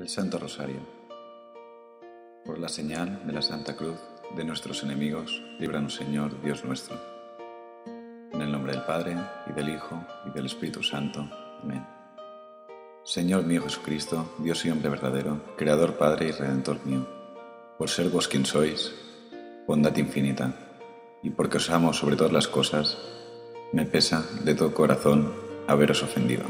El Santo Rosario. Por la señal de la Santa Cruz de nuestros enemigos, líbranos Señor, Dios nuestro. En el nombre del Padre, y del Hijo, y del Espíritu Santo. Amén. Señor mío Jesucristo, Dios y hombre verdadero, Creador, Padre y Redentor mío, por ser vos quien sois, bondad infinita, y porque os amo sobre todas las cosas, me pesa de todo corazón haberos ofendido.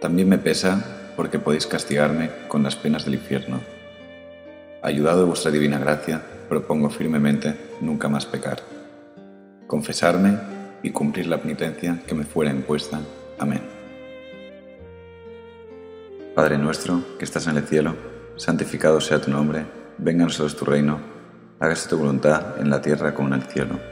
También me pesa porque podéis castigarme con las penas del infierno. Ayudado de vuestra divina gracia, propongo firmemente nunca más pecar. Confesarme y cumplir la penitencia que me fuera impuesta. Amén. Padre nuestro, que estás en el cielo, santificado sea tu nombre, venga a nosotros tu reino, hágase tu voluntad en la tierra como en el cielo.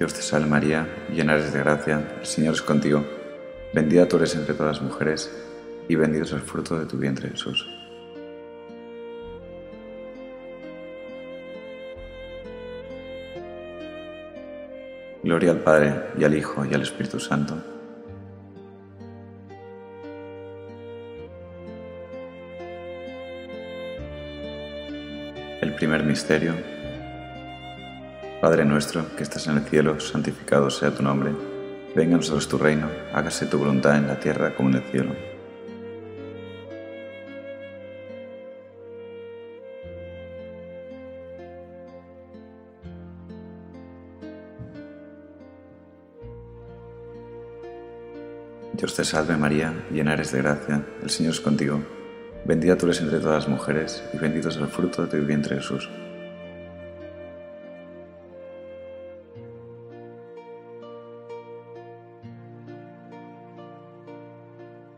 Dios te salve María, llena eres de gracia, el Señor es contigo, bendita tú eres entre todas las mujeres, y bendito es el fruto de tu vientre Jesús. Gloria al Padre, y al Hijo, y al Espíritu Santo. El primer misterio Padre nuestro, que estás en el cielo, santificado sea tu nombre. Venga a nosotros tu reino, hágase tu voluntad en la tierra como en el cielo. Dios te salve María, llena eres de gracia, el Señor es contigo. Bendita tú eres entre todas las mujeres, y bendito es el fruto de tu vientre Jesús.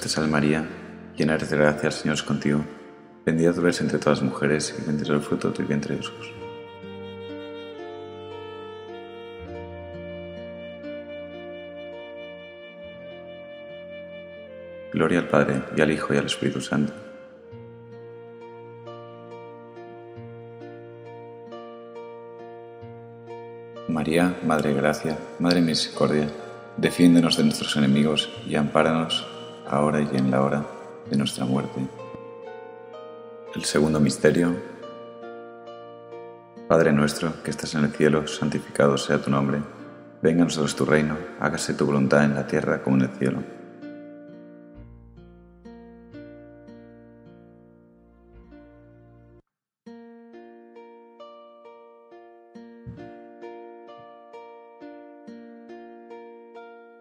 Te salve María, llena eres de gracia, el Señor es contigo. Bendita tú eres entre todas las mujeres y bendito el fruto de tu vientre Jesús. Gloria al Padre, y al Hijo, y al Espíritu Santo. María, Madre de Gracia, Madre de Misericordia, defiéndenos de nuestros enemigos y ampáranos ahora y en la hora de nuestra muerte. El segundo misterio. Padre nuestro que estás en el cielo, santificado sea tu nombre. Venga a nosotros tu reino, hágase tu voluntad en la tierra como en el cielo.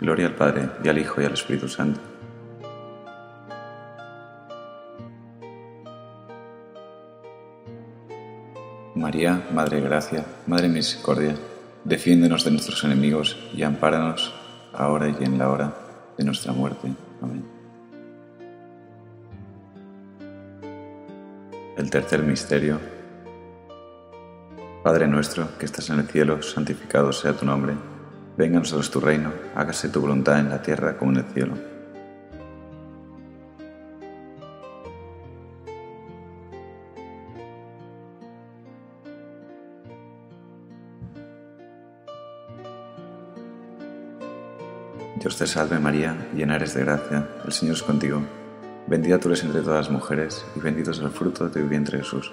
Gloria al Padre, y al Hijo, y al Espíritu Santo. María, Madre de Gracia, Madre Misericordia, defiéndenos de nuestros enemigos y ampáranos ahora y en la hora de nuestra muerte. Amén. El tercer misterio. Padre nuestro que estás en el cielo, santificado sea tu nombre Venga nosotros tu reino, hágase tu voluntad en la tierra como en el cielo. Dios te salve María, llena eres de gracia, el Señor es contigo. Bendita tú eres entre todas las mujeres, y bendito es el fruto de tu vientre Jesús.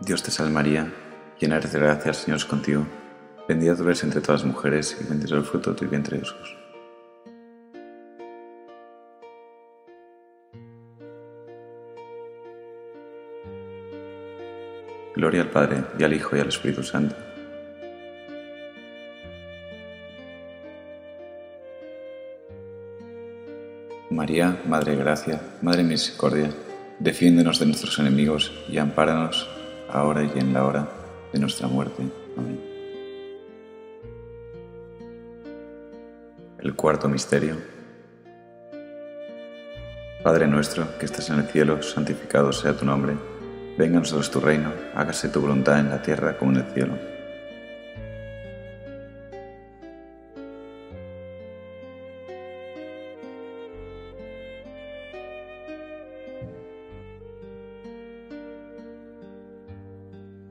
Dios te salve María, llena eres de gracia, el Señor es contigo. Bendita tú eres entre todas las mujeres y bendito el fruto de tu vientre Jesús. Gloria al Padre, y al Hijo, y al Espíritu Santo. María, Madre de Gracia, Madre de Misericordia, defiéndenos de nuestros enemigos y ampáranos ahora y en la hora de nuestra muerte. Amén. El cuarto misterio. Padre nuestro que estás en el cielo, santificado sea tu nombre. Venga a nosotros tu reino, hágase tu voluntad en la tierra como en el cielo.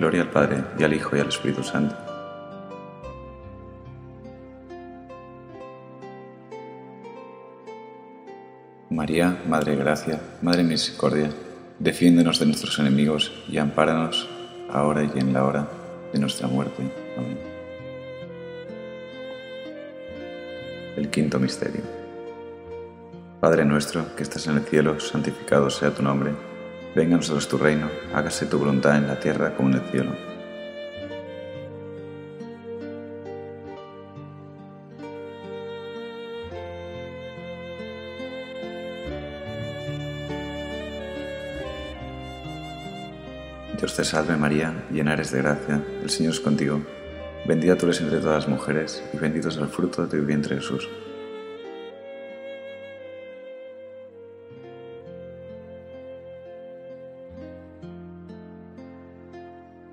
Gloria al Padre, y al Hijo, y al Espíritu Santo. María, Madre de Gracia, Madre de Misericordia, defiéndenos de nuestros enemigos y ampáranos ahora y en la hora de nuestra muerte. Amén. El quinto misterio. Padre nuestro que estás en el cielo, santificado sea tu nombre. Venga a nosotros tu reino, hágase tu voluntad en la tierra como en el cielo. Dios te salve María, llena eres de gracia, el Señor es contigo. Bendita tú eres entre todas las mujeres y bendito es el fruto de tu vientre Jesús.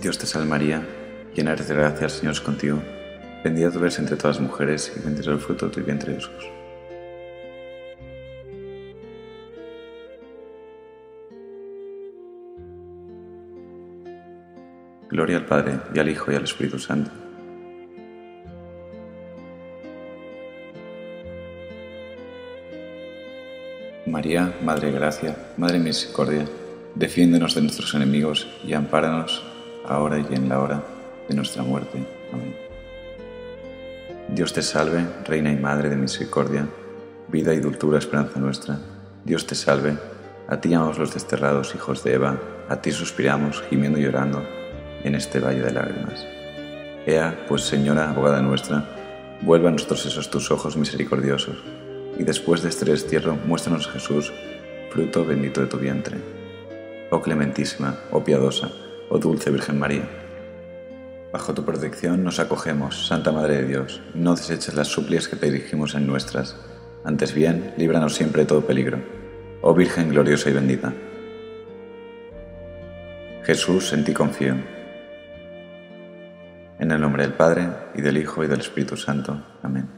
Dios te salve María, llena eres de gracia, el Señor es contigo. Bendita tú eres entre todas las mujeres y bendito es el fruto de tu vientre Jesús. Gloria al Padre, y al Hijo, y al Espíritu Santo. María, Madre de Gracia, Madre de Misericordia, defiéndenos de nuestros enemigos y ampáranos ahora y en la hora de nuestra muerte. Amén. Dios te salve, Reina y Madre de Misericordia, vida y dulzura, esperanza nuestra. Dios te salve, a ti llamamos los desterrados hijos de Eva, a ti suspiramos, gimiendo y llorando en este valle de lágrimas. Ea, pues Señora, abogada nuestra, vuelva a nosotros esos tus ojos misericordiosos, y después de este destierro muéstranos Jesús, fruto bendito de tu vientre. Oh clementísima, oh piadosa, oh dulce Virgen María. Bajo tu protección nos acogemos, Santa Madre de Dios, no deseches las súplicas que te dirigimos en nuestras, antes bien, líbranos siempre de todo peligro. Oh Virgen gloriosa y bendita. Jesús, en ti confío en el nombre del Padre, y del Hijo, y del Espíritu Santo. Amén.